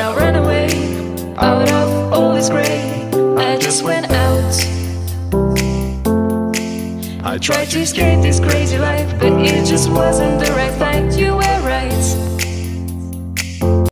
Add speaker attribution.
Speaker 1: I ran away out of all this gray. I just went out. I tried to escape this crazy life, but it just wasn't the right thing.